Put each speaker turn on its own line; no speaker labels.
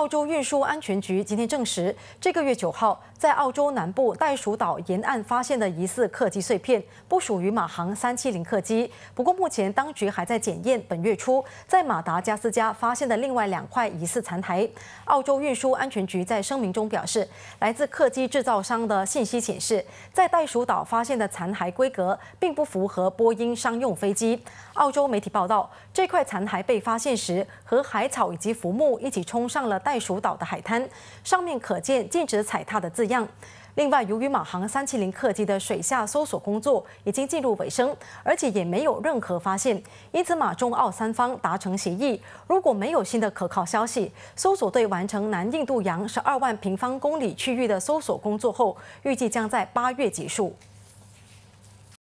澳洲运输安全局今天证实，这个月九号在澳洲南部袋鼠岛沿岸发现的疑似客机碎片，不属于马航三七零客机。不过，目前当局还在检验本月初在马达加斯加发现的另外两块疑似残骸。澳洲运输安全局在声明中表示，来自客机制造商的信息显示，在袋鼠岛发现的残骸规格并不符合波音商用飞机。澳洲媒体报道，这块残骸被发现时和海草以及浮木一起冲上了。袋鼠岛的海滩上面可见禁止踩踏的字样。另外，由于马航三七零客机的水下搜索工作已经进入尾声，而且也没有任何发现，因此马中澳三方达成协议，如果没有新的可靠消息，搜索队完成南印度洋十二万平方公里区域的搜索工作后，预计将在八月结束。